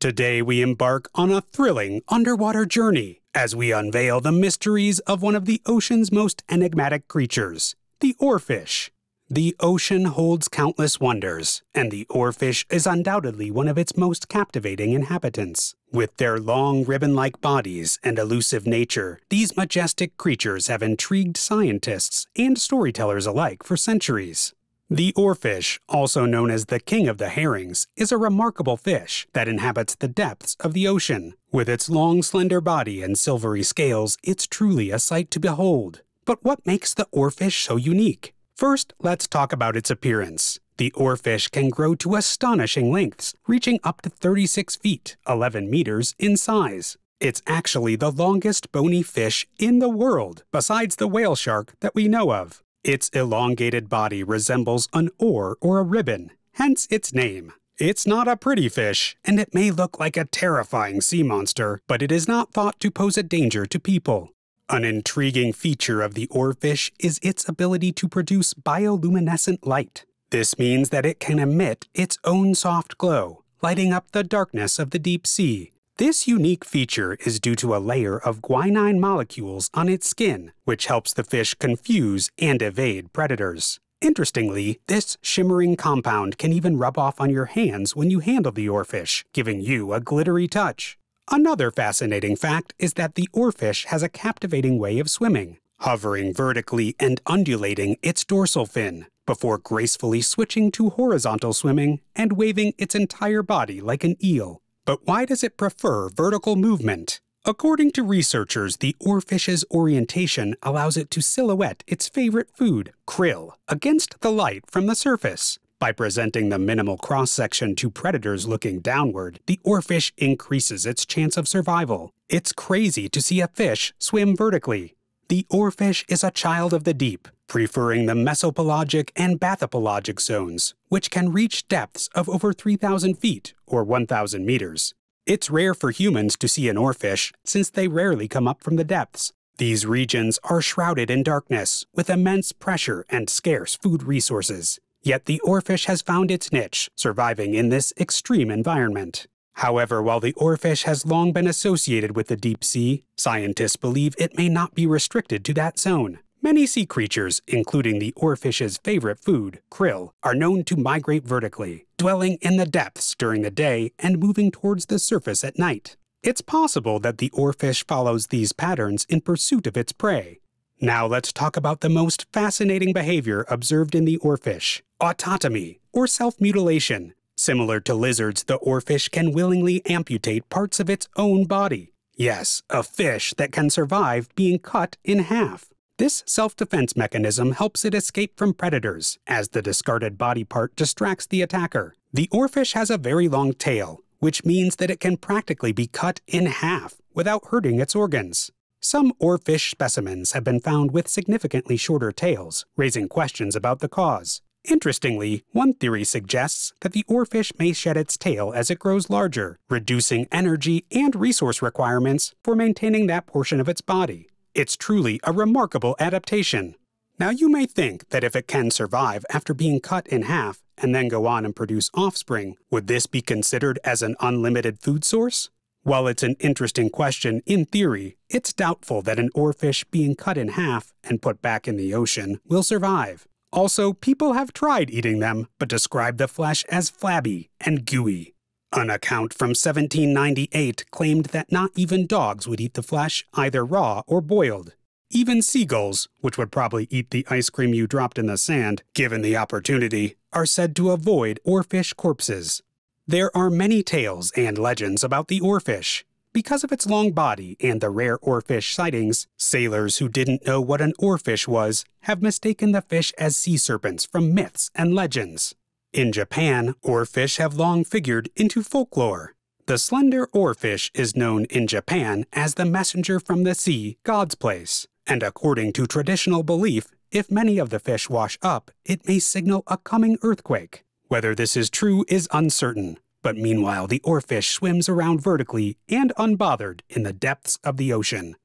Today we embark on a thrilling underwater journey as we unveil the mysteries of one of the ocean's most enigmatic creatures, the oarfish. The ocean holds countless wonders, and the oarfish is undoubtedly one of its most captivating inhabitants. With their long ribbon like bodies and elusive nature, these majestic creatures have intrigued scientists and storytellers alike for centuries. The oarfish, also known as the king of the herrings, is a remarkable fish that inhabits the depths of the ocean. With its long, slender body and silvery scales, it's truly a sight to behold. But what makes the oarfish so unique? First, let's talk about its appearance. The oarfish can grow to astonishing lengths, reaching up to 36 feet, 11 meters, in size. It's actually the longest bony fish in the world, besides the whale shark that we know of. Its elongated body resembles an oar or a ribbon, hence its name. It's not a pretty fish, and it may look like a terrifying sea monster, but it is not thought to pose a danger to people. An intriguing feature of the oarfish is its ability to produce bioluminescent light. This means that it can emit its own soft glow, lighting up the darkness of the deep sea, this unique feature is due to a layer of guanine molecules on its skin, which helps the fish confuse and evade predators. Interestingly, this shimmering compound can even rub off on your hands when you handle the oarfish, giving you a glittery touch. Another fascinating fact is that the oarfish has a captivating way of swimming, hovering vertically and undulating its dorsal fin, before gracefully switching to horizontal swimming and waving its entire body like an eel. But why does it prefer vertical movement? According to researchers, the oarfish's orientation allows it to silhouette its favorite food, krill, against the light from the surface. By presenting the minimal cross section to predators looking downward, the oarfish increases its chance of survival. It's crazy to see a fish swim vertically. The oarfish is a child of the deep, preferring the mesopelagic and bathypelagic zones, which can reach depths of over 3,000 feet or 1,000 meters. It's rare for humans to see an oarfish since they rarely come up from the depths. These regions are shrouded in darkness, with immense pressure and scarce food resources. Yet the oarfish has found its niche, surviving in this extreme environment. However, while the oarfish has long been associated with the deep sea, scientists believe it may not be restricted to that zone. Many sea creatures, including the oarfish's favorite food, krill, are known to migrate vertically, dwelling in the depths during the day and moving towards the surface at night. It's possible that the oarfish follows these patterns in pursuit of its prey. Now let's talk about the most fascinating behavior observed in the oarfish, autotomy, or self-mutilation. Similar to lizards, the oarfish can willingly amputate parts of its own body. Yes, a fish that can survive being cut in half. This self-defense mechanism helps it escape from predators, as the discarded body part distracts the attacker. The oarfish has a very long tail, which means that it can practically be cut in half without hurting its organs. Some oarfish specimens have been found with significantly shorter tails, raising questions about the cause. Interestingly, one theory suggests that the oarfish may shed its tail as it grows larger, reducing energy and resource requirements for maintaining that portion of its body. It's truly a remarkable adaptation. Now you may think that if it can survive after being cut in half and then go on and produce offspring, would this be considered as an unlimited food source? While it's an interesting question in theory, it's doubtful that an oarfish being cut in half and put back in the ocean will survive. Also, people have tried eating them, but describe the flesh as flabby and gooey. An account from 1798 claimed that not even dogs would eat the flesh, either raw or boiled. Even seagulls, which would probably eat the ice cream you dropped in the sand, given the opportunity, are said to avoid oarfish corpses. There are many tales and legends about the oarfish. Because of its long body and the rare oarfish sightings, sailors who didn't know what an oarfish was have mistaken the fish as sea serpents from myths and legends. In Japan, oarfish have long figured into folklore. The slender oarfish is known in Japan as the messenger from the sea, God's place, and according to traditional belief, if many of the fish wash up, it may signal a coming earthquake. Whether this is true is uncertain, but meanwhile the oarfish swims around vertically and unbothered in the depths of the ocean.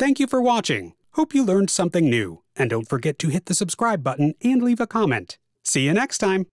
Thank you for watching. Hope you learned something new, and don't forget to hit the subscribe button and leave a comment. See you next time!